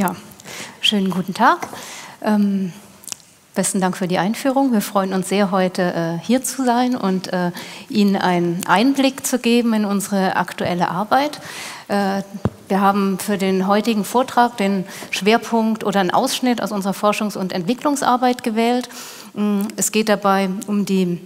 Ja, schönen guten Tag. Ähm, besten Dank für die Einführung. Wir freuen uns sehr, heute äh, hier zu sein und äh, Ihnen einen Einblick zu geben in unsere aktuelle Arbeit. Äh, wir haben für den heutigen Vortrag den Schwerpunkt oder einen Ausschnitt aus unserer Forschungs- und Entwicklungsarbeit gewählt. Mm, es geht dabei um die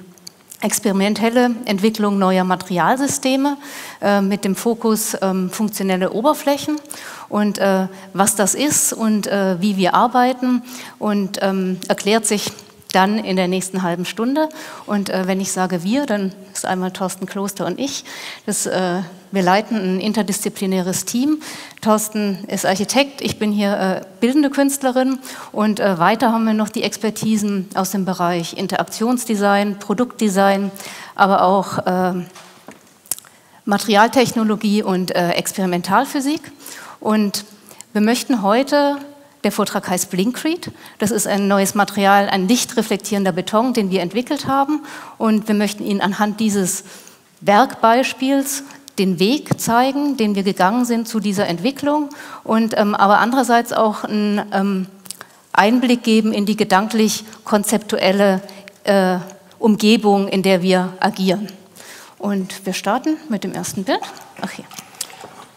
experimentelle Entwicklung neuer Materialsysteme äh, mit dem Fokus ähm, funktionelle Oberflächen und äh, was das ist und äh, wie wir arbeiten und ähm, erklärt sich dann in der nächsten halben Stunde. Und äh, wenn ich sage wir, dann ist einmal Thorsten Kloster und ich. Das, äh, wir leiten ein interdisziplinäres Team. Thorsten ist Architekt, ich bin hier äh, bildende Künstlerin und äh, weiter haben wir noch die Expertisen aus dem Bereich Interaktionsdesign, Produktdesign, aber auch äh, Materialtechnologie und äh, Experimentalphysik. Und wir möchten heute der Vortrag heißt Blinkcrete. Das ist ein neues Material, ein lichtreflektierender Beton, den wir entwickelt haben. Und wir möchten Ihnen anhand dieses Werkbeispiels den Weg zeigen, den wir gegangen sind zu dieser Entwicklung und ähm, aber andererseits auch einen ähm, Einblick geben in die gedanklich konzeptuelle äh, Umgebung, in der wir agieren. Und wir starten mit dem ersten Bild. Ach hier.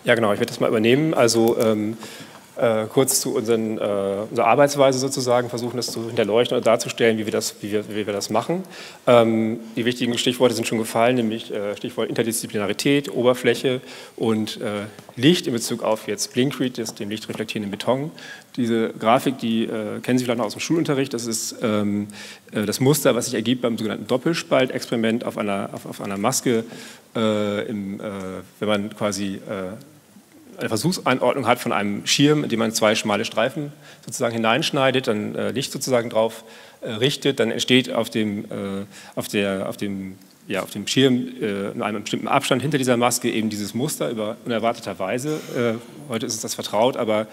Ja, genau, ich werde das mal übernehmen. Also ähm, äh, kurz zu unseren, äh, unserer Arbeitsweise sozusagen, versuchen das zu hinterleuchten oder darzustellen, wie wir das, wie wir, wie wir das machen. Ähm, die wichtigen Stichworte sind schon gefallen, nämlich äh, Stichwort Interdisziplinarität, Oberfläche und äh, Licht in Bezug auf jetzt Blinkread, den lichtreflektierenden Beton. Diese Grafik, die äh, kennen Sie vielleicht noch aus dem Schulunterricht, das ist ähm, äh, das Muster, was sich ergibt beim sogenannten Doppelspaltexperiment auf einer, auf, auf einer Maske, im, wenn man quasi eine Versuchseinordnung hat von einem Schirm, in dem man zwei schmale Streifen sozusagen hineinschneidet, dann äh, Licht sozusagen drauf äh, richtet, dann entsteht auf dem, äh, auf der, auf dem, ja, auf dem Schirm äh, in einem bestimmten Abstand hinter dieser Maske eben dieses Muster über unerwarteterweise. Äh, heute ist es das vertraut, aber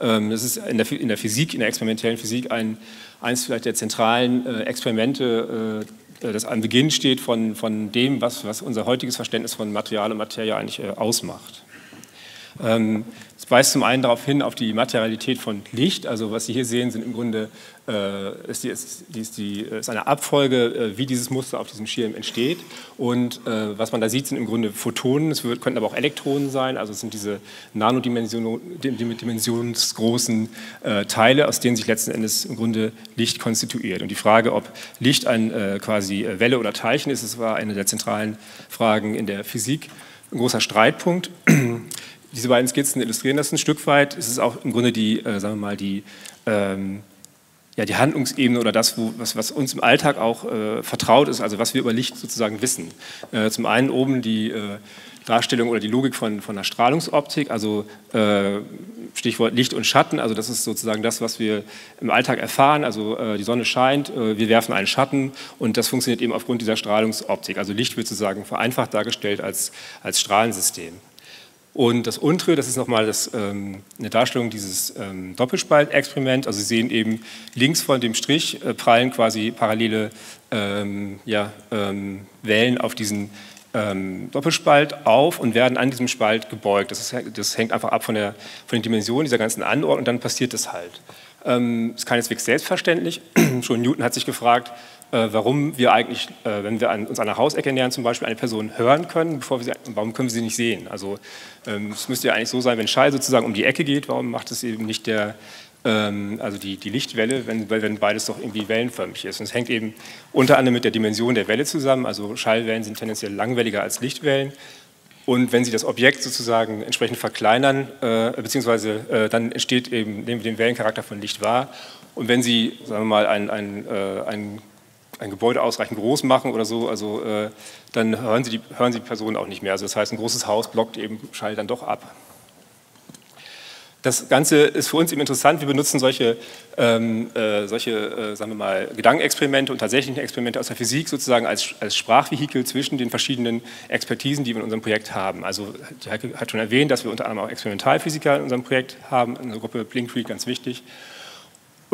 ähm, das ist in der, in der, Physik, in der experimentellen Physik ein, eines vielleicht der zentralen äh, Experimente, das am Beginn steht von, von dem, was, was unser heutiges Verständnis von Material und Materie eigentlich ausmacht. Ähm, es weist zum einen darauf hin, auf die Materialität von Licht. Also was Sie hier sehen, sind im Grunde äh, ist, die, ist, die, ist, die, ist, eine Abfolge, äh, wie dieses Muster auf diesem Schirm entsteht. Und äh, was man da sieht, sind im Grunde Photonen. Es wird, könnten aber auch Elektronen sein. Also es sind diese nanodimensionsgroßen äh, Teile, aus denen sich letzten Endes im Grunde Licht konstituiert. Und die Frage, ob Licht ein äh, quasi Welle oder Teilchen ist, das war eine der zentralen Fragen in der Physik. Ein großer Streitpunkt. Diese beiden Skizzen illustrieren das ein Stück weit. Es ist auch im Grunde die, äh, sagen wir mal, die, ähm, ja, die Handlungsebene oder das, wo, was, was, uns im Alltag auch äh, vertraut ist, also was wir über Licht sozusagen wissen. Äh, zum einen oben die äh, Darstellung oder die Logik von, von der Strahlungsoptik, also äh, Stichwort Licht und Schatten, also das ist sozusagen das, was wir im Alltag erfahren, also äh, die Sonne scheint, wir werfen einen Schatten und das funktioniert eben aufgrund dieser Strahlungsoptik. Also Licht wird sozusagen vereinfacht dargestellt als, als Strahlensystem. Und das untere, das ist nochmal das, ähm, eine Darstellung dieses ähm, Doppelspaltexperiments. Also Sie sehen eben links von dem Strich äh, prallen quasi parallele ähm, ja, ähm, Wellen auf diesen ähm, Doppelspalt auf und werden an diesem Spalt gebeugt. Das, ist, das hängt einfach ab von, der, von den Dimensionen dieser ganzen Anordnung und dann passiert das halt. Ähm, ist keineswegs selbstverständlich. Schon Newton hat sich gefragt, warum wir eigentlich, äh, wenn wir uns an einer Hausecke nähern, zum Beispiel eine Person hören können, bevor wir sie, warum können wir sie nicht sehen? Also ähm, es müsste ja eigentlich so sein, wenn Schall sozusagen um die Ecke geht, warum macht es eben nicht der, ähm, also die, die Lichtwelle, wenn, wenn beides doch irgendwie wellenförmig ist. Und es hängt eben unter anderem mit der Dimension der Welle zusammen, also Schallwellen sind tendenziell langwelliger als Lichtwellen. Und wenn Sie das Objekt sozusagen entsprechend verkleinern, äh, beziehungsweise äh, dann entsteht eben, nehmen wir den Wellencharakter von Licht wahr. Und wenn Sie, sagen wir mal, ein, ein, äh, ein ein Gebäude ausreichend groß machen oder so, also äh, dann hören Sie, die, hören Sie die Person auch nicht mehr. Also das heißt, ein großes Haus blockt eben Schall dann doch ab. Das Ganze ist für uns eben interessant. Wir benutzen solche, ähm, äh, solche äh, sagen wir mal, Gedankenexperimente und tatsächlichen Experimente aus der Physik sozusagen als, als Sprachvehikel zwischen den verschiedenen Expertisen, die wir in unserem Projekt haben. Also, Heike hat schon erwähnt, dass wir unter anderem auch Experimentalphysiker in unserem Projekt haben, eine Gruppe Blinkread, ganz wichtig.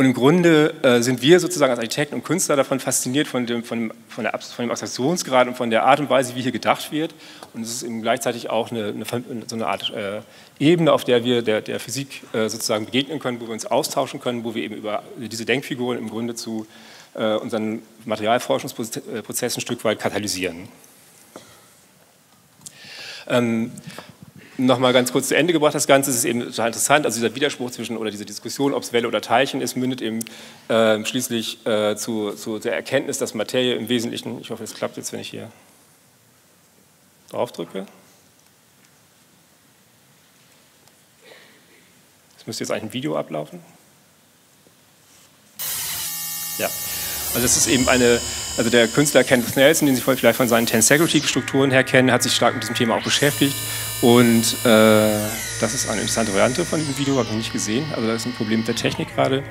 Und im Grunde äh, sind wir sozusagen als Architekten und Künstler davon fasziniert, von dem, von, von, der, von dem Abstraktionsgrad und von der Art und Weise, wie hier gedacht wird. Und es ist eben gleichzeitig auch eine, eine so eine Art äh, Ebene, auf der wir der, der Physik äh, sozusagen begegnen können, wo wir uns austauschen können, wo wir eben über diese Denkfiguren im Grunde zu äh, unseren Materialforschungsprozessen ein Stück weit katalysieren. Ähm, Nochmal ganz kurz zu Ende gebracht, das Ganze, es ist eben total interessant, also dieser Widerspruch zwischen, oder diese Diskussion, ob es Welle oder Teilchen ist, mündet eben äh, schließlich äh, zu, zu, der Erkenntnis, dass Materie im Wesentlichen, ich hoffe, es klappt jetzt, wenn ich hier draufdrücke. Es müsste jetzt eigentlich ein Video ablaufen. Ja, also es ist eben eine, also der Künstler Kenneth Nelson, den Sie vielleicht von seinen Tensegrity-Strukturen her kennen, hat sich stark mit diesem Thema auch beschäftigt und äh, das ist eine interessante Variante von diesem Video, habe ich noch nicht gesehen. Also da ist ein Problem mit der Technik gerade.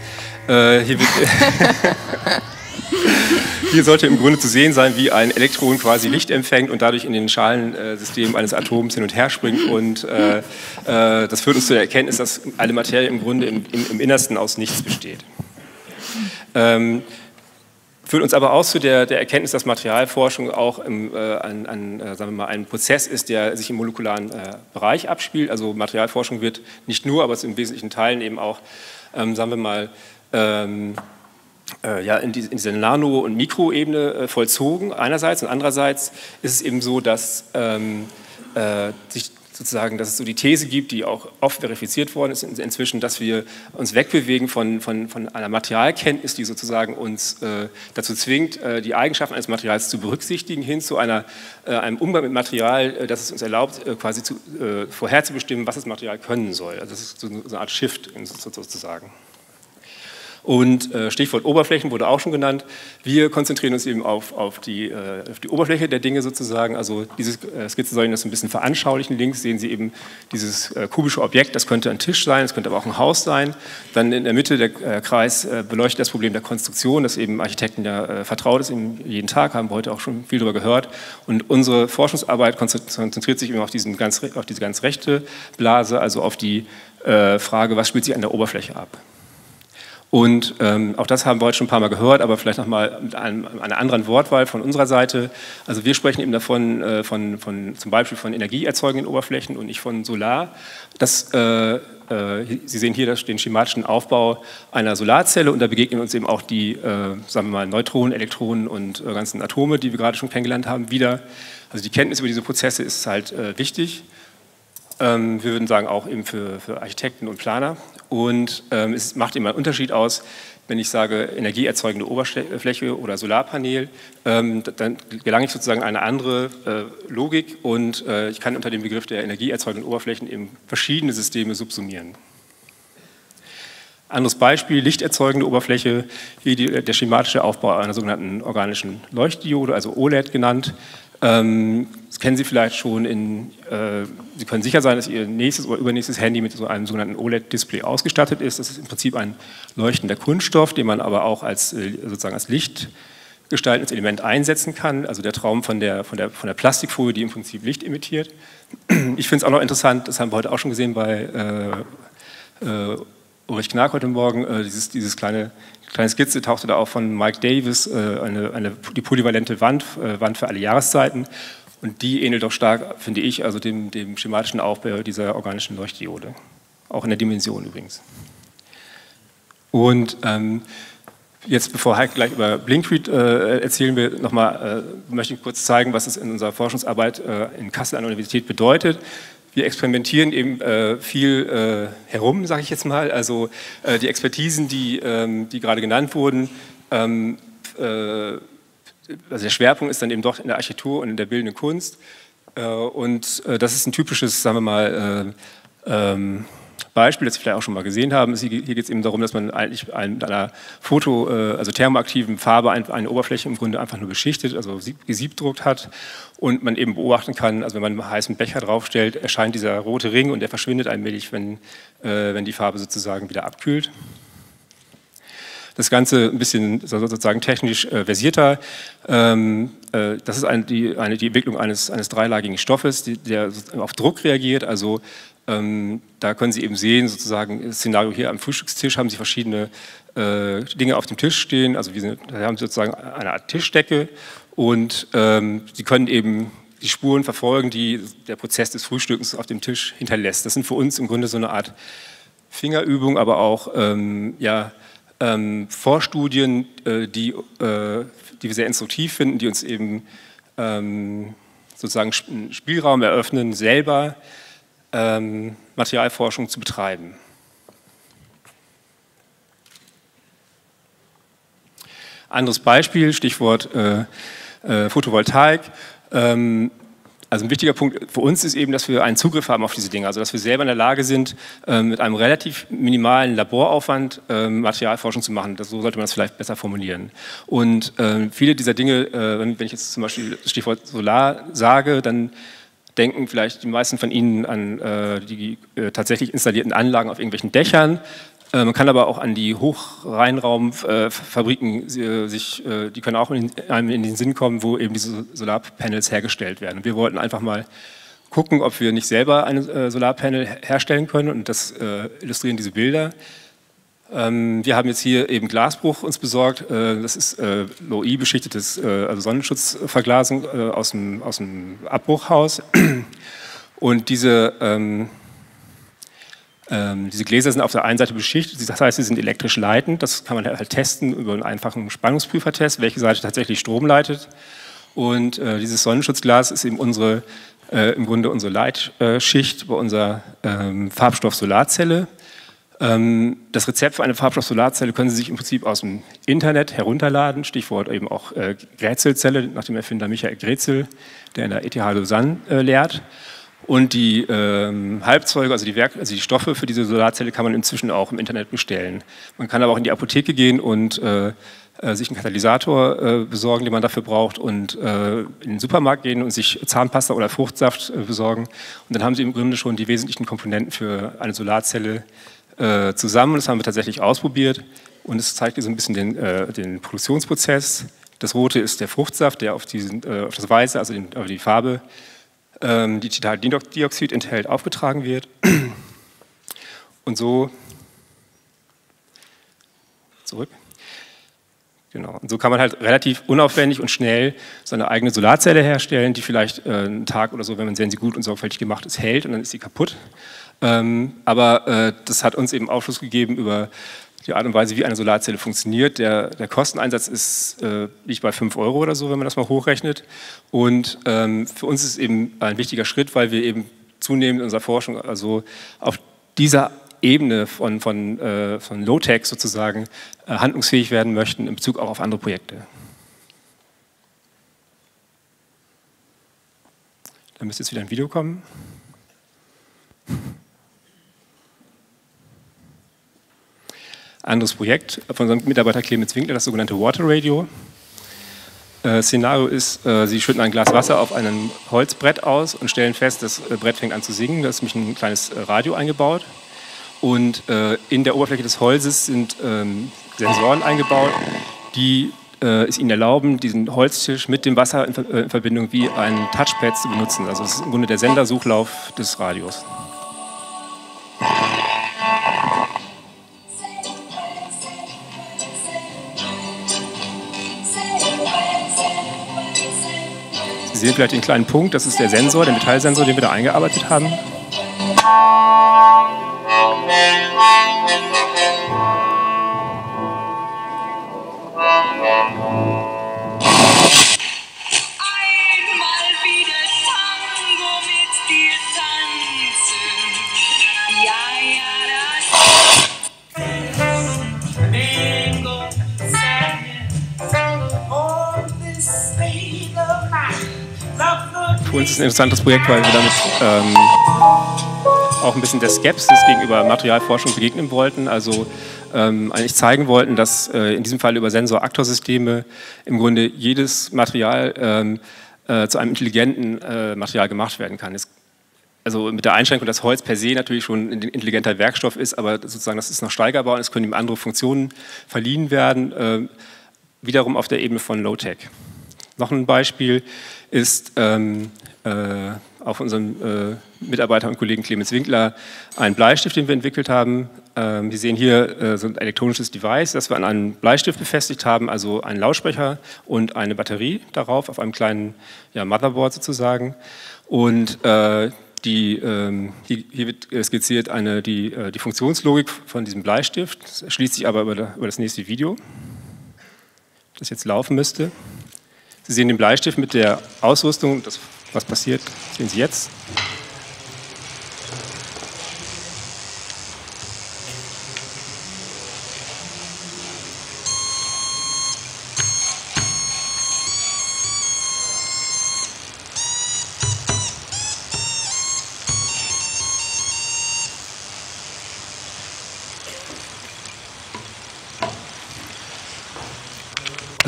Äh, hier, hier, sollte im Grunde zu sehen sein, wie ein Elektron quasi Licht empfängt und dadurch in den Schalensystem eines Atoms hin und her springt. Und äh, äh, das führt uns zu der Erkenntnis, dass alle Materie im Grunde im, im, im Innersten aus nichts besteht. Ähm, führt uns aber auch zu der, der Erkenntnis, dass Materialforschung auch im, äh, ein, ein, äh, sagen wir mal, ein Prozess ist, der sich im molekularen äh, Bereich abspielt. Also Materialforschung wird nicht nur, aber in wesentlichen Teilen eben auch, ähm, sagen wir mal, ähm, äh, ja, in, die, in dieser Nano- und Mikroebene äh, vollzogen einerseits und andererseits ist es eben so, dass ähm, äh, sich sozusagen, dass es so die These gibt, die auch oft verifiziert worden ist inzwischen, dass wir uns wegbewegen von, von, von einer Materialkenntnis, die sozusagen uns äh, dazu zwingt, äh, die Eigenschaften eines Materials zu berücksichtigen, hin zu einer, äh, einem Umgang mit Material, äh, das es uns erlaubt, äh, quasi zu, äh, vorherzubestimmen, was das Material können soll. Also das ist so eine Art Shift sozusagen. Und äh, Stichwort Oberflächen wurde auch schon genannt. Wir konzentrieren uns eben auf, auf, die, äh, auf die Oberfläche der Dinge sozusagen. Also diese äh, Skizze soll Ihnen das ein bisschen veranschaulichen. Links sehen Sie eben dieses kubische Objekt. Das könnte ein Tisch sein, es könnte aber auch ein Haus sein. Dann in der Mitte der Kreis beleuchtet das Problem der Konstruktion, das eben Architekten ja vertraut ist, eben jeden Tag, haben wir heute auch schon viel darüber gehört. Und unsere Forschungsarbeit konzentriert sich eben auf, diesen ganz, auf diese ganz rechte Blase, also auf die Frage, was spielt sich an der Oberfläche ab. Und ähm, auch das haben wir heute schon ein paar Mal gehört, aber vielleicht nochmal mit einem, einer anderen Wortwahl von unserer Seite. Also wir sprechen eben davon, äh, von, von, zum Beispiel von energieerzeugenden Oberflächen und nicht von Solar. Das, äh, äh, Sie sehen hier das, den schematischen Aufbau einer Solarzelle und da begegnen uns eben auch die, äh, sagen wir mal, Neutronen, Elektronen und äh, ganzen Atome, die wir gerade schon kennengelernt haben, wieder. Also die Kenntnis über diese Prozesse ist halt äh, wichtig. Ähm, wir würden sagen auch eben für, für Architekten und Planer. Und ähm, es macht immer einen Unterschied aus, wenn ich sage energieerzeugende Oberfläche oder Solarpanel, ähm, dann gelange ich sozusagen eine andere äh, Logik und äh, ich kann unter dem Begriff der energieerzeugenden Oberflächen eben verschiedene Systeme subsumieren. Anderes Beispiel, lichterzeugende Oberfläche, wie die, der schematische Aufbau einer sogenannten organischen Leuchtdiode, also OLED genannt. Ähm, das kennen Sie vielleicht schon. In, äh, Sie können sicher sein, dass Ihr nächstes oder übernächstes Handy mit so einem sogenannten OLED-Display ausgestattet ist. Das ist im Prinzip ein leuchtender Kunststoff, den man aber auch als, äh, sozusagen als lichtgestaltendes Element einsetzen kann. Also der Traum von der, von, der, von der Plastikfolie, die im Prinzip Licht emittiert. Ich finde es auch noch interessant, das haben wir heute auch schon gesehen bei äh, äh Ulrich Knag heute Morgen, äh, dieses, dieses kleine kleine Skizze tauchte da auch von Mike Davis, äh, eine, eine, die polyvalente Wand, äh, Wand für alle Jahreszeiten. Und die ähnelt doch stark, finde ich, also dem, dem schematischen Aufbau dieser organischen Leuchtdiode. Auch in der Dimension übrigens. Und ähm, jetzt, bevor Heike gleich über Blinkread äh, erzählen will, nochmal, äh, möchte ich kurz zeigen, was es in unserer Forschungsarbeit äh, in Kassel an der Universität bedeutet wir experimentieren eben äh, viel äh, herum, sage ich jetzt mal. Also äh, die Expertisen, die, ähm, die gerade genannt wurden, ähm, äh, also der Schwerpunkt ist dann eben doch in der Architektur und in der bildenden Kunst. Äh, und äh, das ist ein typisches, sagen wir mal, ähm, Beispiel, das Sie vielleicht auch schon mal gesehen haben. Hier geht es eben darum, dass man eigentlich mit einer Foto, also thermoaktiven Farbe eine Oberfläche im Grunde einfach nur beschichtet, also gesiebdruckt hat und man eben beobachten kann, also wenn man einen heißen Becher draufstellt, erscheint dieser rote Ring und der verschwindet allmählich, wenn, äh, wenn die Farbe sozusagen wieder abkühlt. Das Ganze ein bisschen sozusagen technisch äh, versierter. Ähm, äh, das ist eine, die, eine, die Entwicklung eines, eines dreilagigen Stoffes, die, der auf Druck reagiert. Also ähm, da können Sie eben sehen, sozusagen, das Szenario hier am Frühstückstisch haben Sie verschiedene äh, Dinge auf dem Tisch stehen. Also wir sind, haben Sie sozusagen eine Art Tischdecke und ähm, Sie können eben die Spuren verfolgen, die der Prozess des Frühstückens auf dem Tisch hinterlässt. Das sind für uns im Grunde so eine Art Fingerübung, aber auch ähm, ja, ähm, Vorstudien, äh, die, äh, die wir sehr instruktiv finden, die uns eben ähm, sozusagen Spielraum eröffnen, selber ähm, Materialforschung zu betreiben. Anderes Beispiel, Stichwort äh, äh Photovoltaik. Ähm, also ein wichtiger Punkt für uns ist eben, dass wir einen Zugriff haben auf diese Dinge, also dass wir selber in der Lage sind, ähm, mit einem relativ minimalen Laboraufwand ähm, Materialforschung zu machen. so sollte man das vielleicht besser formulieren. Und ähm, viele dieser Dinge, äh, wenn ich jetzt zum Beispiel das Stichwort Solar sage, dann denken vielleicht die meisten von Ihnen an äh, die äh, tatsächlich installierten Anlagen auf irgendwelchen Dächern. Äh, man kann aber auch an die Hochreinraumfabriken äh, sich, äh, die können auch in, einem in den Sinn kommen, wo eben diese Solarpanels hergestellt werden. Wir wollten einfach mal gucken, ob wir nicht selber ein Solarpanel herstellen können und das illustrieren diese Bilder. Ähm, wir haben jetzt hier eben Glasbruch uns besorgt. Das ist Low-E beschichtetes, also Sonnenschutzverglasung aus dem, aus dem Abbruchhaus. Und diese ähm, ähm, diese Gläser sind auf der einen Seite beschichtet, das heißt, sie sind elektrisch leitend. Das kann man halt testen über einen einfachen Spannungsprüfertest, welche Seite tatsächlich Strom leitet. Und äh, dieses Sonnenschutzglas ist eben unsere, äh, im Grunde unsere Leitschicht bei unserer ähm, Farbstoff-Solarzelle. Ähm, das Rezept für eine Farbstoff-Solarzelle können Sie sich im Prinzip aus dem Internet herunterladen, Stichwort eben auch äh, Grätzelzelle, nach dem Erfinder Michael Grätzel, der in der ETH Lausanne äh, lehrt. Und die ähm, Halbzeuge, also die, Werk also die Stoffe für diese Solarzelle kann man inzwischen auch im Internet bestellen. Man kann aber auch in die Apotheke gehen und äh, äh, sich einen Katalysator äh, besorgen, den man dafür braucht und äh, in den Supermarkt gehen und sich Zahnpasta oder Fruchtsaft äh, besorgen. Und dann haben Sie im Grunde schon die wesentlichen Komponenten für eine Solarzelle äh, zusammen. Das haben wir tatsächlich ausprobiert und es zeigt so ein bisschen den, den Produktionsprozess. Das Rote ist der Fruchtsaft, der auf, diesen, auf das Weiße, also den, die Farbe, ähm, Digitaldioxid enthält, aufgetragen wird. Und so zurück. Genau. Und so kann man halt relativ unaufwendig und schnell seine eigene Solarzelle herstellen, die vielleicht äh, einen Tag oder so, wenn man sehr gut und sorgfältig gemacht ist, hält und dann ist sie kaputt. Ähm, aber äh, das hat uns eben Aufschluss gegeben über die Art und Weise, wie eine Solarzelle funktioniert. Der, der Kosteneinsatz ist, äh, liegt bei 5 Euro oder so, wenn man das mal hochrechnet. Und ähm, für uns ist es eben ein wichtiger Schritt, weil wir eben zunehmend in unserer Forschung also auf dieser Ebene von, von, äh, von Low-Tech sozusagen äh, handlungsfähig werden möchten in Bezug auch auf andere Projekte. Da müsste jetzt wieder ein Video kommen. Anderes Projekt von unserem Mitarbeiter Clemens Winkler, das sogenannte Water Radio. Äh, Szenario ist, äh, Sie schütten ein Glas Wasser auf einem Holzbrett aus und stellen fest, das äh, Brett fängt an zu singen. Da ist nämlich ein kleines äh, Radio eingebaut. Und äh, in der Oberfläche des Holzes sind ähm, Sensoren eingebaut, die äh, es Ihnen erlauben, diesen Holztisch mit dem Wasser in, in Verbindung wie ein Touchpad zu benutzen. Also das ist im Grunde der Sendersuchlauf des Radios. Sie sehen vielleicht den kleinen Punkt, das ist der Sensor, der Metallsensor, den wir da eingearbeitet haben. Für uns ist ein interessantes Projekt, weil wir damit ähm, auch ein bisschen der Skepsis gegenüber Materialforschung begegnen wollten. Also ähm, eigentlich zeigen wollten, dass äh, in diesem Fall über Sensor-Aktorsysteme im Grunde jedes Material ähm, äh, zu einem intelligenten äh, Material gemacht werden kann. Es, also mit der Einschränkung, dass Holz per se natürlich schon ein intelligenter Werkstoff ist, aber sozusagen das ist noch steigerbar und es können ihm andere Funktionen verliehen werden, äh, wiederum auf der Ebene von Low-Tech. Noch ein Beispiel ist ähm, äh, auf unserem äh, Mitarbeiter und Kollegen Clemens Winkler ein Bleistift, den wir entwickelt haben. Ähm, wir sehen hier äh, so ein elektronisches Device, das wir an einen Bleistift befestigt haben, also einen Lautsprecher und eine Batterie darauf, auf einem kleinen ja, Motherboard sozusagen. Und äh, die, ähm, hier wird skizziert eine, die, äh, die Funktionslogik von diesem Bleistift, das erschließt sich aber über, über das nächste Video, das jetzt laufen müsste. Sie sehen den Bleistift mit der Ausrüstung, das, was passiert, sehen Sie jetzt.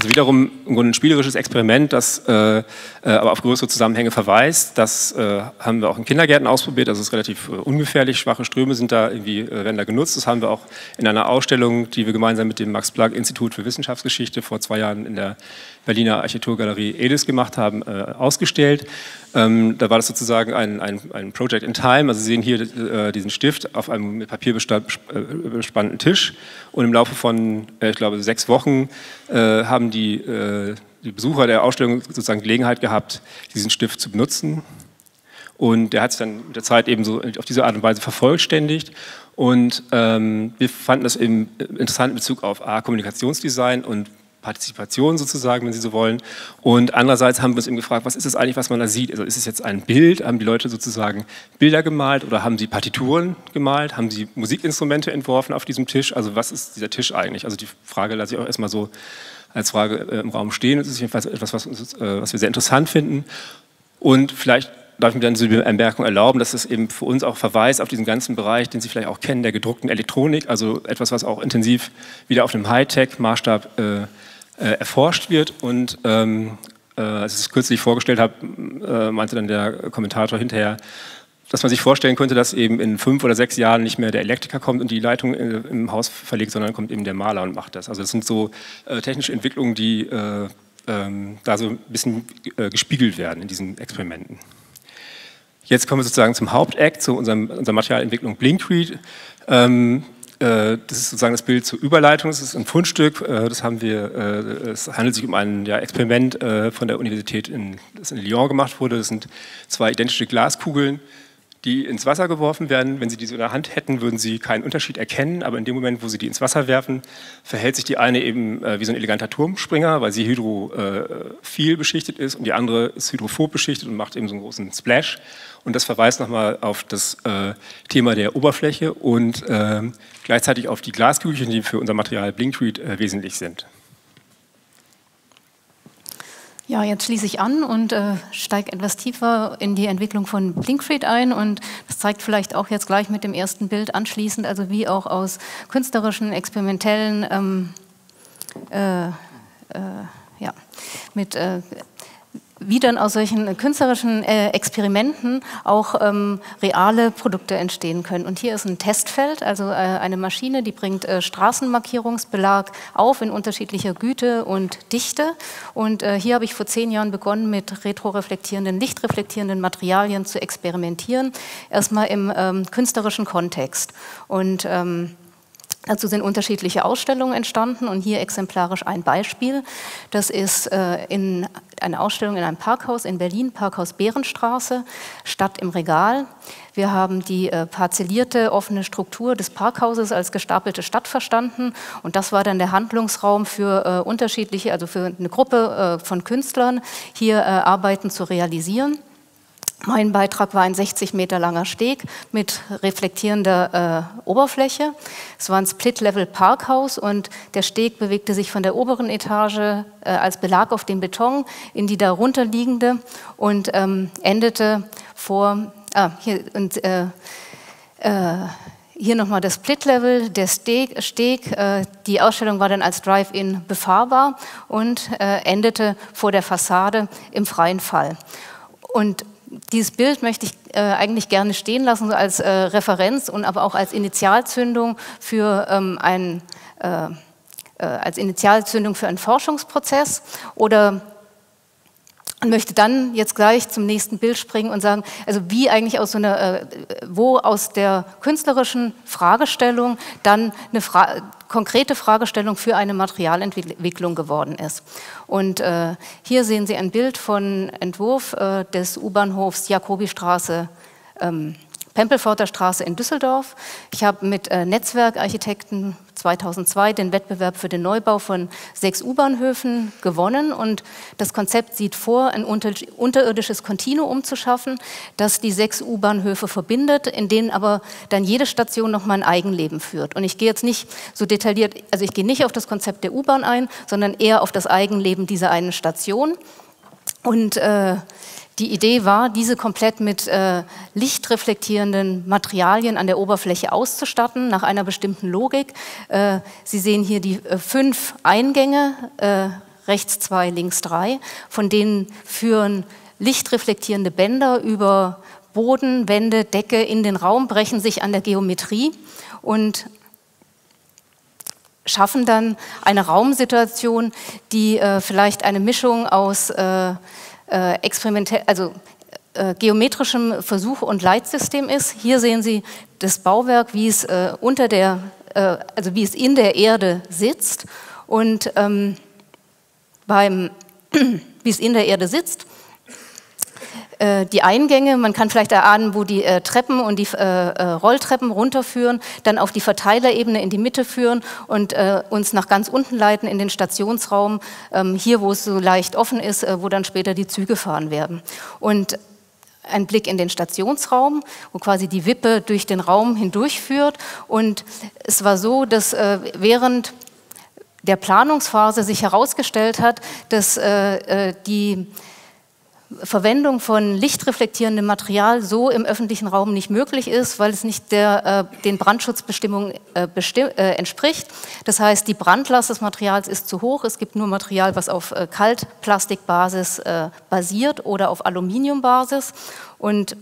Wiederum im Grunde ein spielerisches Experiment, das äh, äh, aber auf größere Zusammenhänge verweist. Das äh, haben wir auch in Kindergärten ausprobiert. Das ist relativ äh, ungefährlich. Schwache Ströme sind da irgendwie, äh, werden da genutzt. Das haben wir auch in einer Ausstellung, die wir gemeinsam mit dem Max-Planck-Institut für Wissenschaftsgeschichte vor zwei Jahren in der Berliner Architekturgalerie EDIS gemacht haben, äh, ausgestellt. Ähm, da war das sozusagen ein, ein, ein, Project in Time. Also Sie sehen hier diesen Stift auf einem mit Papier bespannten Tisch. Und im Laufe von, ich glaube, sechs Wochen äh, haben die, äh, die Besucher der Ausstellung sozusagen Gelegenheit gehabt, diesen Stift zu benutzen. Und der hat sich dann mit der Zeit eben so auf diese Art und Weise vervollständigt. Und ähm, wir fanden das eben interessant in Bezug auf A, Kommunikationsdesign und Partizipation sozusagen, wenn Sie so wollen. Und andererseits haben wir uns eben gefragt, was ist es eigentlich, was man da sieht? Also ist es jetzt ein Bild? Haben die Leute sozusagen Bilder gemalt oder haben sie Partituren gemalt? Haben sie Musikinstrumente entworfen auf diesem Tisch? Also was ist dieser Tisch eigentlich? Also die Frage lasse ich auch erstmal so als Frage äh, im Raum stehen. Das ist jedenfalls etwas, was, uns, äh, was wir sehr interessant finden. Und vielleicht darf ich mir dann diese Bemerkung erlauben, dass es eben für uns auch verweist auf diesen ganzen Bereich, den Sie vielleicht auch kennen, der gedruckten Elektronik, also etwas, was auch intensiv wieder auf einem Hightech-Maßstab äh, äh, erforscht wird. Und ähm, äh, als ich es kürzlich vorgestellt habe, meinte dann der Kommentator hinterher, dass man sich vorstellen könnte, dass eben in fünf oder sechs Jahren nicht mehr der Elektriker kommt und die Leitung äh, im Haus verlegt, sondern kommt eben der Maler und macht das. Also das sind so äh, technische Entwicklungen, die äh, ähm, da so ein bisschen gespiegelt werden in diesen Experimenten. Jetzt kommen wir sozusagen zum Hauptakt, zu unserem, unserer Materialentwicklung Blinkread. Ähm, äh, das ist sozusagen das Bild zur Überleitung. Das ist ein Fundstück. Äh, das haben wir. Äh, es handelt sich um ein ja, Experiment von der Universität, in, das in Lyon gemacht wurde. Das sind zwei identische Glaskugeln, die ins Wasser geworfen werden. Wenn Sie diese in der Hand hätten, würden Sie keinen Unterschied erkennen. Aber in dem Moment, wo Sie die ins Wasser werfen, verhält sich die eine eben wie so ein eleganter Turmspringer, weil sie hydrophil beschichtet ist und die andere ist hydrophob beschichtet und macht eben so einen großen Splash. Und das verweist nochmal auf das äh, Thema der Oberfläche und äh, gleichzeitig auf die Glaskügelchen, die für unser Material Blinkread äh, wesentlich sind. Ja, jetzt schließe ich an und äh, steige etwas tiefer in die Entwicklung von Blinkread ein und das zeigt vielleicht auch jetzt gleich mit dem ersten Bild anschließend, also wie auch aus künstlerischen, experimentellen, ähm, äh, äh, ja, mit äh, wie dann aus solchen künstlerischen äh, Experimenten auch ähm, reale Produkte entstehen können. Und hier ist ein Testfeld, also äh, eine Maschine, die bringt äh, Straßenmarkierungsbelag auf in unterschiedlicher Güte und Dichte. Und äh, hier habe ich vor zehn Jahren begonnen, mit retroreflektierenden, lichtreflektierenden Materialien zu experimentieren, erstmal im ähm, künstlerischen Kontext. Und ähm, Dazu sind unterschiedliche Ausstellungen entstanden und hier exemplarisch ein Beispiel. Das ist äh, in eine Ausstellung in einem Parkhaus in Berlin, Parkhaus Bärenstraße, Stadt im Regal. Wir haben die äh, parzellierte offene Struktur des Parkhauses als gestapelte Stadt verstanden und das war dann der Handlungsraum für äh, unterschiedliche, also für eine Gruppe von Künstlern, hier Arbeiten zu realisieren. Mein Beitrag war ein 60 Meter langer Steg mit reflektierender äh, Oberfläche. Es war ein Split-Level-Parkhaus und der Steg bewegte sich von der oberen Etage äh, als Belag auf den Beton in die darunter liegende und ähm, endete vor, ah, hier, und, äh, äh hier nochmal das Split-Level, der Steg, Steg äh, die Ausstellung war dann als Drive-In befahrbar und äh, endete vor der Fassade im freien Fall. Und dieses Bild möchte ich äh, eigentlich gerne stehen lassen, so als äh, Referenz und aber auch als Initialzündung für ähm, ein äh, äh, als Initialzündung für einen Forschungsprozess oder möchte dann jetzt gleich zum nächsten Bild springen und sagen, also wie eigentlich aus so einer, äh, wo aus der künstlerischen Fragestellung dann eine Fra konkrete Fragestellung für eine Materialentwicklung geworden ist. Und äh, hier sehen Sie ein Bild von Entwurf äh, des U-Bahnhofs Jakobistraße ähm, Pempelforter Straße in Düsseldorf. Ich habe mit äh, Netzwerkarchitekten 2002 den Wettbewerb für den Neubau von sechs U-Bahnhöfen gewonnen und das Konzept sieht vor, ein unter, unterirdisches Kontinuum zu schaffen, das die sechs U-Bahnhöfe verbindet, in denen aber dann jede Station noch mal ein Eigenleben führt. Und ich gehe jetzt nicht so detailliert, also ich gehe nicht auf das Konzept der U-Bahn ein, sondern eher auf das Eigenleben dieser einen Station. Und äh, die Idee war, diese komplett mit äh, lichtreflektierenden Materialien an der Oberfläche auszustatten, nach einer bestimmten Logik. Äh, Sie sehen hier die äh, fünf Eingänge, äh, rechts zwei, links drei, von denen führen lichtreflektierende Bänder über Boden, Wände, Decke in den Raum, brechen sich an der Geometrie und schaffen dann eine Raumsituation, die äh, vielleicht eine Mischung aus äh, äh, experimentell, also äh, geometrischem Versuch und Leitsystem ist. Hier sehen Sie das Bauwerk, wie es äh, unter der, äh, also wie es in der Erde sitzt und ähm, beim, wie es in der Erde sitzt äh, die Eingänge, man kann vielleicht erahnen, wo die äh, Treppen und die äh, Rolltreppen runterführen, dann auf die Verteilerebene in die Mitte führen und uns nach ganz unten leiten in den Stationsraum, ähm, hier wo es so leicht offen ist, wo dann später die Züge fahren werden. Und ein Blick in den Stationsraum, wo quasi die Wippe durch den Raum hindurchführt. Und es war so, dass während der Planungsphase sich herausgestellt hat, dass die Verwendung von lichtreflektierendem Material so im öffentlichen Raum nicht möglich ist, weil es nicht der, äh, den Brandschutzbestimmungen äh, äh, entspricht. Das heißt, die Brandlast des Materials ist zu hoch. Es gibt nur Material, was auf äh, Kaltplastikbasis äh, basiert oder auf Aluminiumbasis. Und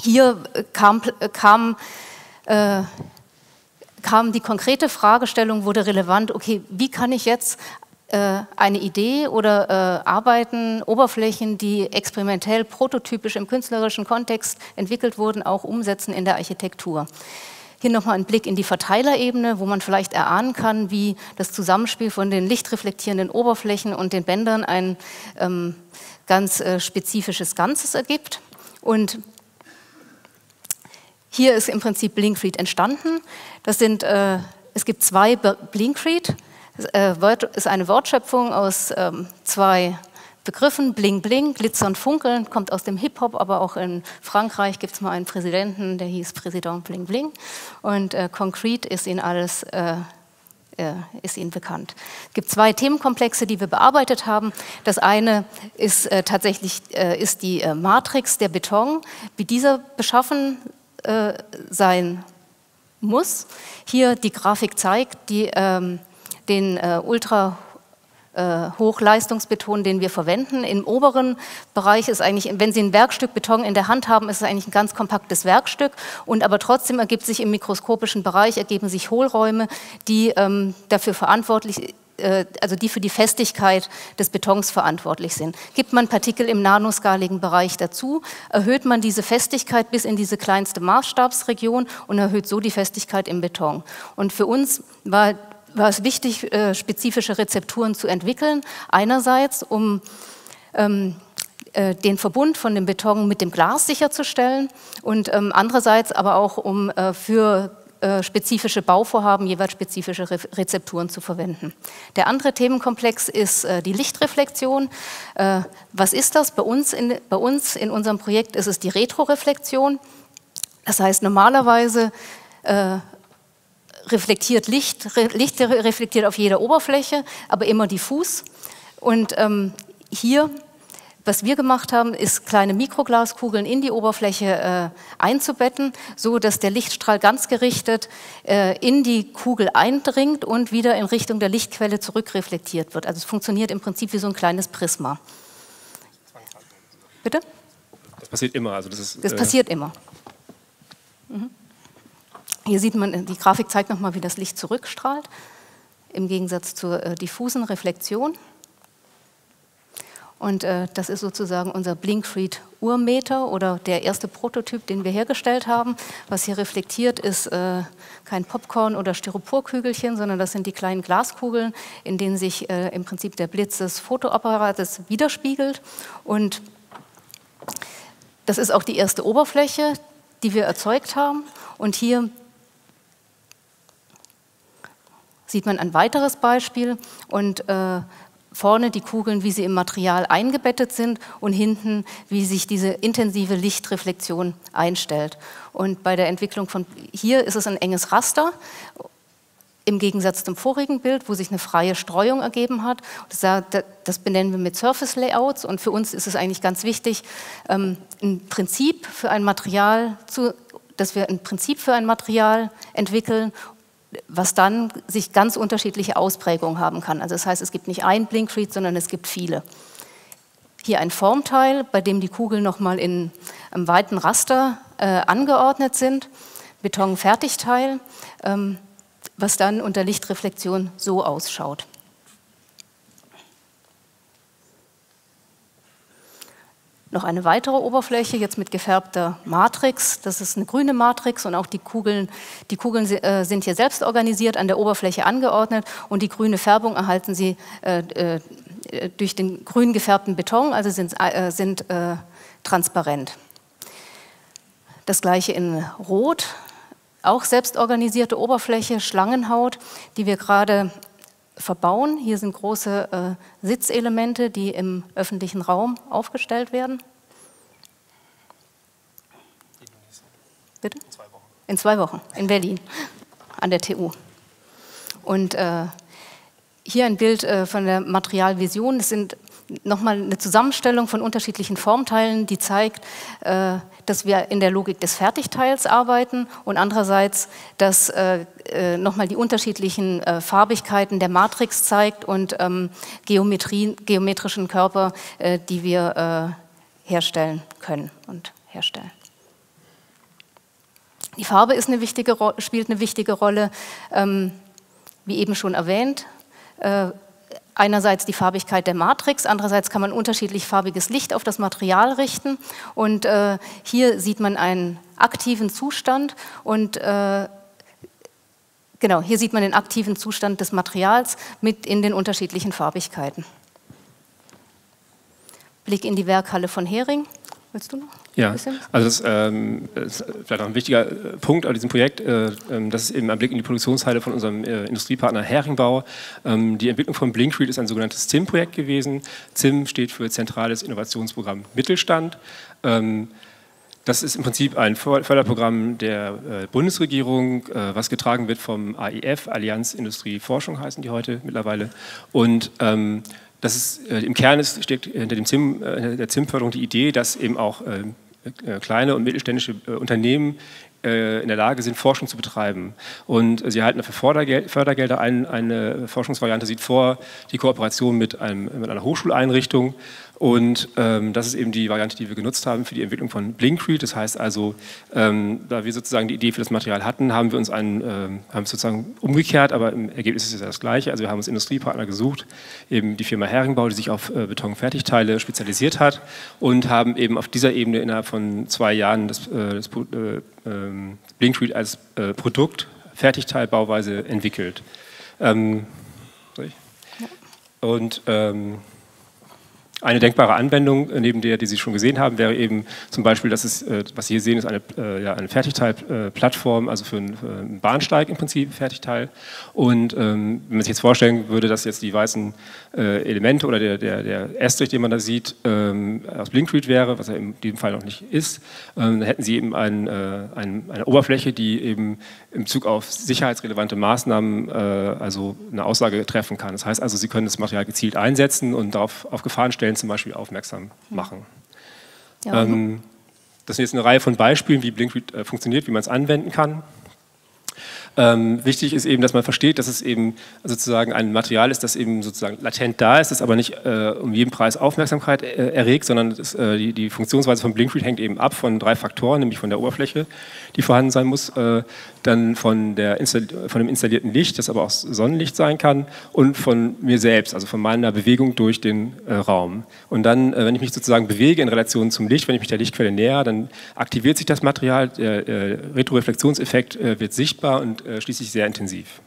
hier äh, kam, kam kam die konkrete Fragestellung, wurde relevant, okay, wie kann ich jetzt eine Idee oder äh, Arbeiten, Oberflächen, die experimentell, prototypisch im künstlerischen Kontext entwickelt wurden, auch umsetzen in der Architektur. Hier nochmal ein Blick in die Verteilerebene, wo man vielleicht erahnen kann, wie das Zusammenspiel von den lichtreflektierenden Oberflächen und den Bändern ein ähm, ganz äh, spezifisches Ganzes ergibt. Und hier ist im Prinzip Blinkfried entstanden. Das sind, äh, es gibt zwei Blinkfried, äh, ist eine Wortschöpfung aus ähm, zwei Begriffen, Bling Bling, Glitzer und Funkeln, kommt aus dem Hip-Hop, aber auch in Frankreich gibt es mal einen Präsidenten, der hieß Präsident Bling Bling. Und äh, Concrete ist Ihnen alles äh, äh, ist Ihnen bekannt. Es gibt zwei Themenkomplexe, die wir bearbeitet haben. Das eine ist äh, tatsächlich äh, ist die äh, Matrix, der Beton, wie dieser beschaffen äh, sein muss. Hier die Grafik zeigt die ähm, den äh, Ultra äh, Hochleistungsbeton, den wir verwenden. Im oberen Bereich ist eigentlich, wenn Sie ein Werkstück Beton in der Hand haben, ist es eigentlich ein ganz kompaktes Werkstück und aber trotzdem ergibt sich im mikroskopischen Bereich ergeben sich Hohlräume, die ähm, dafür verantwortlich äh, also die für die Festigkeit des Betons verantwortlich sind. Gibt man Partikel im nanoskaligen Bereich dazu, erhöht man diese Festigkeit bis in diese kleinste Maßstabsregion und erhöht so die Festigkeit im Beton. Und für uns war war es wichtig, äh, spezifische Rezepturen zu entwickeln. Einerseits, um ähm, äh, den Verbund von dem Beton mit dem Glas sicherzustellen und ähm, andererseits aber auch, um äh, für äh, spezifische Bauvorhaben jeweils spezifische Re Rezepturen zu verwenden. Der andere Themenkomplex ist äh, die Lichtreflexion. Äh, was ist das? Bei uns, in, bei uns in unserem Projekt ist es die Retroreflexion. Das heißt, normalerweise reflektiert Licht, Licht reflektiert auf jeder Oberfläche, aber immer diffus. Und ähm, hier, was wir gemacht haben, ist kleine Mikroglaskugeln in die Oberfläche äh, einzubetten, so dass der Lichtstrahl ganz gerichtet äh, in die Kugel eindringt und wieder in Richtung der Lichtquelle zurückreflektiert wird. Also es funktioniert im Prinzip wie so ein kleines Prisma. Bitte? Das passiert immer. Also das ist, das äh passiert immer. Mhm. Hier sieht man, die Grafik zeigt nochmal, wie das Licht zurückstrahlt, im Gegensatz zur äh, diffusen Reflexion. Und äh, das ist sozusagen unser Blinkfried Urmeter oder der erste Prototyp, den wir hergestellt haben. Was hier reflektiert, ist äh, kein Popcorn oder Styroporkügelchen, sondern das sind die kleinen Glaskugeln, in denen sich äh, im Prinzip der Blitz des Fotoapparates widerspiegelt. Und das ist auch die erste Oberfläche, die wir erzeugt haben. Und hier sieht man ein weiteres Beispiel. Und äh, vorne die Kugeln, wie sie im Material eingebettet sind und hinten, wie sich diese intensive Lichtreflexion einstellt. Und bei der Entwicklung von hier ist es ein enges Raster. Im Gegensatz zum vorigen Bild, wo sich eine freie Streuung ergeben hat. Das benennen wir mit Surface Layouts und für uns ist es eigentlich ganz wichtig, ähm, ein Prinzip für ein Material zu, dass wir ein Prinzip für ein Material entwickeln was dann sich ganz unterschiedliche Ausprägungen haben kann. Also das heißt, es gibt nicht ein Blinkread, sondern es gibt viele. Hier ein Formteil, bei dem die Kugeln nochmal in einem weiten Raster äh, angeordnet sind. Betonfertigteil, ähm, was dann unter Lichtreflexion so ausschaut. Noch eine weitere Oberfläche, jetzt mit gefärbter Matrix. Das ist eine grüne Matrix und auch die Kugeln, die Kugeln äh, sind hier selbst organisiert, an der Oberfläche angeordnet und die grüne Färbung erhalten Sie äh, äh durch den grün gefärbten Beton, also sind, sind transparent. Das gleiche in Rot, auch selbstorganisierte Oberfläche, Schlangenhaut, die wir gerade verbauen. Hier sind große äh, Sitzelemente, die im öffentlichen Raum aufgestellt werden. Bitte? In zwei Wochen. In zwei Wochen, in Berlin, an der TU. Und äh, hier ein Bild äh, von der Materialvision. Das sind nochmal eine Zusammenstellung von unterschiedlichen Formteilen, die zeigt, äh, dass wir in der Logik des Fertigteils arbeiten und andererseits, dass äh, äh, nochmal die unterschiedlichen Farbigkeiten der Matrix zeigt und ähm, geometrischen Körper, die wir herstellen können und herstellen. Die Farbe eine wichtige, spielt eine wichtige Rolle, ähm, wie eben schon erwähnt einerseits die Farbigkeit der Matrix, andererseits kann man unterschiedlich farbiges Licht auf das Material richten. Und äh, hier sieht man einen aktiven Zustand und äh, genau, hier sieht man den aktiven Zustand des Materials mit in den unterschiedlichen Farbigkeiten. Blick in die Werkhalle von Hering. Willst du noch? Ja, also das ähm, ist vielleicht auch ein wichtiger äh, Punkt an diesem Projekt. Äh, äh, das ist eben ein Blick in die Produktionshalle von unserem äh, Industriepartner Heringbau. Ähm, die Entwicklung von Blinkread ist ein sogenanntes ZIM-Projekt gewesen. ZIM steht für Zentrales Innovationsprogramm Mittelstand. Ähm, das ist im Prinzip ein Förderprogramm der äh, Bundesregierung, äh, was getragen wird vom AIF, Allianz Industrie Forschung heißen die heute mittlerweile. Und ähm, das ist, äh, im Kern ist, steht hinter dem ZIM, äh, der ZIM-Förderung die Idee, dass eben auch äh, äh kleine und mittelständische äh, Unternehmen in der Lage sind, Forschung zu betreiben. Und sie erhalten dafür Fördergelder. Ein, eine Forschungsvariante sieht vor die Kooperation mit, einem, mit einer Hochschuleinrichtung und ähm, das ist eben die Variante, die wir genutzt haben für die Entwicklung von Blinkread. Das heißt also, ähm, da wir sozusagen die Idee für das Material hatten, haben wir uns einen, ähm, haben es sozusagen umgekehrt, aber im Ergebnis ist es ja das Gleiche. Also wir haben uns Industriepartner gesucht, eben die Firma Heringbau, die sich auf äh, Betonfertigteile spezialisiert hat und haben eben auf dieser Ebene innerhalb von zwei Jahren das, äh, das äh, ähm, Blinkread als äh, Produkt, Fertigteilbauweise entwickelt. Ähm, und ähm, eine denkbare Anwendung, äh, neben der, die Sie schon gesehen haben, wäre eben zum Beispiel, dass es, äh, was Sie hier sehen, ist eine, äh, ja, eine Fertigteilplattform, also für einen, Bahnsteig im Prinzip, Fertigteil. Und ähm, wenn man sich jetzt vorstellen würde, dass jetzt die weißen äh, Elemente oder der, der, der Estrich, den man da sieht, ähm, aus Blinkread wäre, was er in diesem Fall noch nicht ist, ähm, dann hätten Sie eben ein, äh, ein, eine Oberfläche, die eben im Bezug auf sicherheitsrelevante Maßnahmen äh, also eine Aussage treffen kann. Das heißt also, Sie können das Material gezielt einsetzen und darauf auf Gefahren stellen, zum Beispiel aufmerksam machen. Ja. Ähm, das ist jetzt eine Reihe von Beispielen, wie Blinkread äh, funktioniert, wie man es anwenden kann. Ähm, wichtig ist eben, dass man versteht, dass es eben sozusagen ein Material ist, das eben sozusagen latent da ist, das aber nicht äh, um jeden Preis Aufmerksamkeit äh, erregt, sondern das, äh, die, die, Funktionsweise von Blinkread hängt eben ab von drei Faktoren, nämlich von der Oberfläche, die vorhanden sein muss, äh, dann von, der, von dem installierten Licht, das aber auch Sonnenlicht sein kann, und von mir selbst, also von meiner Bewegung durch den äh, Raum. Und dann, äh, wenn ich mich sozusagen bewege in Relation zum Licht, wenn ich mich der Lichtquelle näher, dann aktiviert sich das Material, der Retroreflexionseffekt wird sichtbar und schließlich sehr intensiv.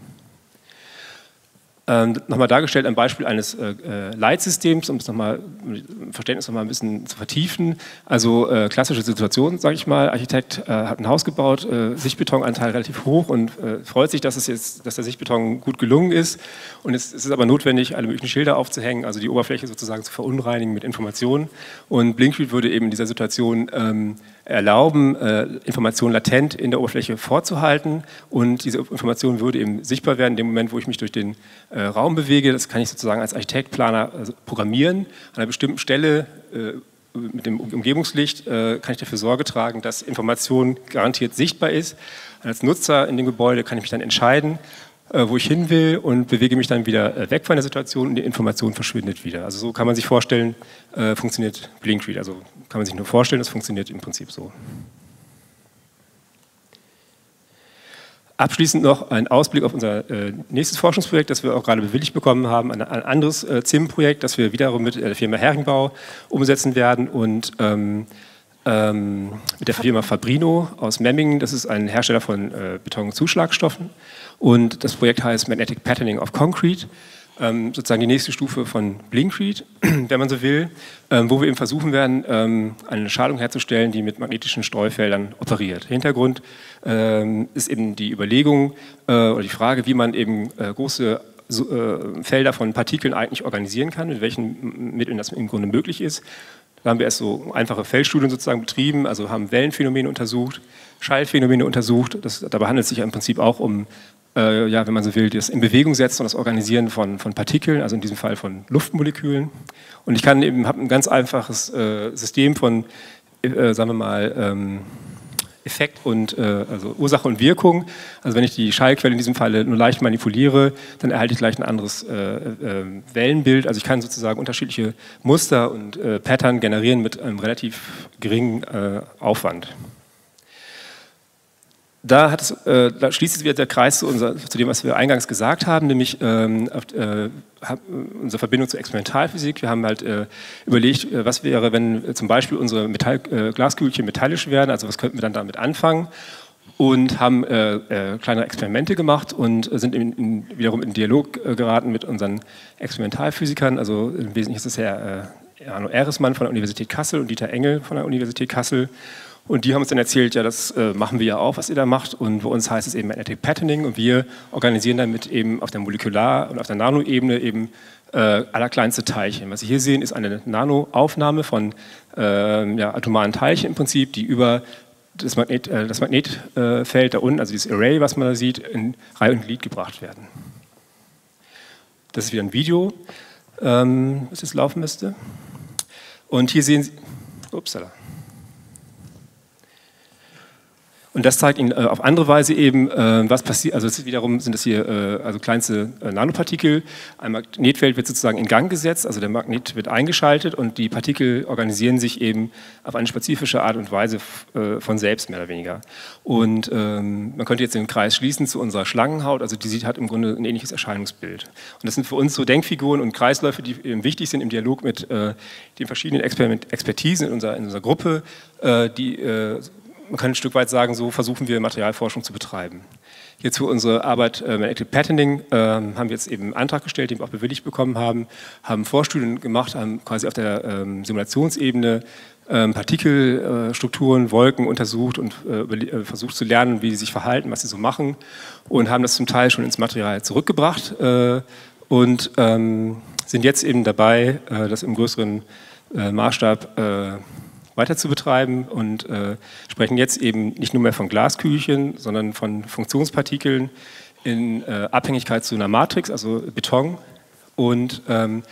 Ähm, nochmal dargestellt ein Beispiel eines äh, äh Leitsystems, um es nochmal Verständnis noch mal ein bisschen zu vertiefen. Also äh, klassische Situation, sage ich mal. Architekt äh, hat ein Haus gebaut, äh, Sichtbetonanteil relativ hoch und äh, freut sich, dass es jetzt, dass der Sichtbeton gut gelungen ist. Und es, es, ist aber notwendig, alle möglichen Schilder aufzuhängen, also die Oberfläche sozusagen zu verunreinigen mit Informationen. Und Blinkread würde eben in dieser Situation ähm, erlauben, äh, Informationen latent in der Oberfläche vorzuhalten und diese Information würde eben sichtbar werden in dem Moment, wo ich mich durch den äh, Raum bewege. Das kann ich sozusagen als Architekt, Planer also programmieren. An einer bestimmten Stelle äh, mit dem Umgebungslicht äh, kann ich dafür Sorge tragen, dass Information garantiert sichtbar ist. Als Nutzer in dem Gebäude kann ich mich dann entscheiden, äh, wo ich hin will und bewege mich dann wieder äh, weg von der Situation und die Information verschwindet wieder. Also so kann man sich vorstellen, äh, funktioniert Blinkread. Also kann man sich nur vorstellen, das funktioniert im Prinzip so. Abschließend noch ein Ausblick auf unser äh, nächstes Forschungsprojekt, das wir auch gerade bewilligt bekommen haben, ein, ein anderes äh, ZIM-Projekt, das wir wiederum mit der Firma Heringbau umsetzen werden und ähm, ähm, mit der Firma Fabrino aus Memmingen. Das ist ein Hersteller von äh, Betonzuschlagstoffen und das Projekt heißt Magnetic Patterning of Concrete ähm, sozusagen die nächste Stufe von Blinkread, wenn man so will, ähm, wo wir eben versuchen werden, ähm, eine Schalung herzustellen, die mit magnetischen Streufeldern operiert. Hintergrund ähm, ist eben die Überlegung äh, oder die Frage, wie man eben äh, große so, äh, Felder von Partikeln eigentlich organisieren kann, mit welchen Mitteln das im Grunde möglich ist. Da haben wir erst so einfache Feldstudien sozusagen betrieben, also haben Wellenphänomene untersucht, Schallphänomene untersucht. Das, dabei handelt es sich im Prinzip auch um äh, ja, wenn man so will, das in Bewegung setzen und das Organisieren von, von Partikeln, also in diesem Fall von Luftmolekülen. Und ich kann eben, habe ein ganz einfaches äh, System von, äh, sagen wir mal, ähm, Effekt und äh, also Ursache und Wirkung. Also wenn ich die Schallquelle in diesem Fall nur leicht manipuliere, dann erhalte ich gleich ein anderes äh, äh, Wellenbild. Also ich kann sozusagen unterschiedliche Muster und Pattern generieren mit einem relativ geringen Aufwand da, es, äh, da schließt sich wieder der Kreis zu, unser, zu, dem, was wir eingangs gesagt haben, nämlich ähm, auf, äh, unsere Verbindung zur Experimentalphysik. Wir haben halt äh, überlegt, äh, was wäre, wenn äh, zum Beispiel unsere Metall, äh, Glaskügelchen metallisch wären, also was könnten wir dann damit anfangen und haben kleine Experimente gemacht und sind in, in, wiederum in Dialog geraten mit unseren Experimentalphysikern. Also im Wesentlichen ist es Herr Arno Eresmann von der Universität Kassel und Dieter Engel von der Universität Kassel. Und die haben uns dann erzählt, ja, das äh, machen wir ja auch, was ihr da macht. Und bei uns heißt es eben Magnetic Patterning. Und wir organisieren damit eben auf der Molekular- und auf der Nanoebene eben äh, allerkleinste Teilchen. Was Sie hier sehen, ist eine Nanoaufnahme von äh, ja, atomaren Teilchen im Prinzip, die über das, Magnet, äh, das Magnetfeld da unten, also dieses Array, was man da sieht, in Reihe und Glied gebracht werden. Das ist wieder ein Video, ähm, was jetzt laufen müsste. Und hier sehen Sie, upsala. Und das zeigt Ihnen äh, auf andere Weise eben, äh, was passiert. Also wiederum sind das hier äh, also kleinste äh, Nanopartikel. Ein Magnetfeld wird sozusagen in Gang gesetzt, also der Magnet wird eingeschaltet und die Partikel organisieren sich eben auf eine spezifische Art und Weise äh, von selbst mehr oder weniger. Und ähm, man könnte jetzt den Kreis schließen zu unserer Schlangenhaut. Also die sieht, hat im Grunde ein ähnliches Erscheinungsbild. Und das sind für uns so Denkfiguren und Kreisläufe, die eben wichtig sind im Dialog mit äh, den verschiedenen Experiment Expertisen in unserer, in unserer Gruppe, die man kann ein Stück weit sagen, so versuchen wir Materialforschung zu betreiben. Hierzu unsere Arbeit äh, Magnetic Patterning äh, haben wir jetzt eben einen Antrag gestellt, den wir auch bewilligt bekommen haben, haben Vorstudien gemacht, haben quasi auf der ähm, Simulationsebene ähm, Partikelstrukturen, äh, Wolken untersucht und äh, äh, versucht zu lernen, wie sie sich verhalten, was sie so machen und haben das zum Teil schon ins Material zurückgebracht äh, und ähm, sind jetzt eben dabei, das im größeren Maßstab weiter zu betreiben und äh, sprechen jetzt eben nicht nur mehr von Glaskügelchen, sondern von Funktionspartikeln in äh, Abhängigkeit zu einer Matrix, also Beton. Und ähm,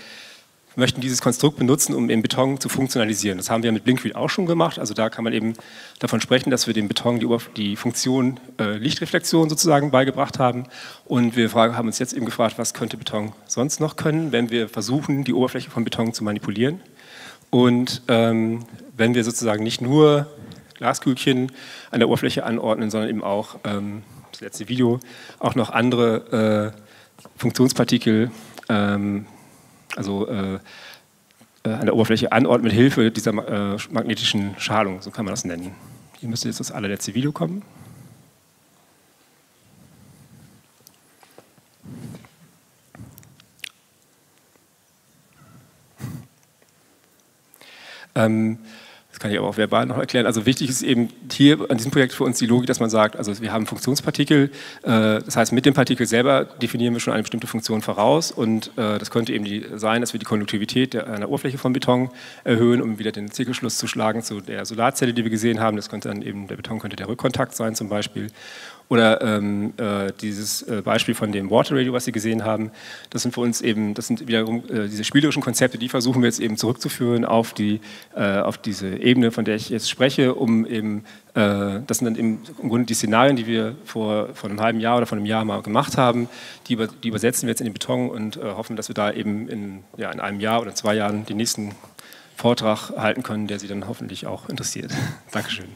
möchten dieses Konstrukt benutzen, um den Beton zu funktionalisieren. Das haben wir mit Blinkread auch schon gemacht. Also da kann man eben davon sprechen, dass wir dem Beton die, die Funktion äh, Lichtreflexion sozusagen beigebracht haben. Und wir haben uns jetzt eben gefragt, was könnte Beton sonst noch können, wenn wir versuchen, die Oberfläche von Beton zu manipulieren. Und ähm, wenn wir sozusagen nicht nur Glaskügelchen an der Oberfläche anordnen, sondern eben auch, ähm, das letzte Video, auch noch andere äh, Funktionspartikel ähm, also äh, äh, an der Oberfläche anordnen mit Hilfe dieser äh, magnetischen Schalung, so kann man das nennen. Hier müsste jetzt das allerletzte Video kommen. Ähm, kann ich aber auch verbal noch erklären. Also wichtig ist eben hier an diesem Projekt für uns die Logik, dass man sagt, also wir haben Funktionspartikel, äh, das heißt mit dem Partikel selber definieren wir schon eine bestimmte Funktion voraus und äh, das könnte eben die, sein, dass wir die Konduktivität der, einer Oberfläche von Beton erhöhen, um wieder den Zirkelschluss zu schlagen zu der Solarzelle, die wir gesehen haben. Das könnte dann eben, der Beton könnte der Rückkontakt sein zum Beispiel. Oder ähm, äh, dieses äh, Beispiel von dem Water Radio, was Sie gesehen haben, das sind für uns eben, das sind wiederum äh, diese spielerischen Konzepte, die versuchen wir jetzt eben zurückzuführen auf, die, äh, auf diese Ebene, von der ich jetzt spreche, um eben, äh, das sind dann eben im Grunde die Szenarien, die wir vor, vor einem halben Jahr oder vor einem Jahr mal gemacht haben, die, über, die übersetzen wir jetzt in den Beton und äh, hoffen, dass wir da eben in, ja, in einem Jahr oder zwei Jahren den nächsten Vortrag halten können, der Sie dann hoffentlich auch interessiert. Dankeschön.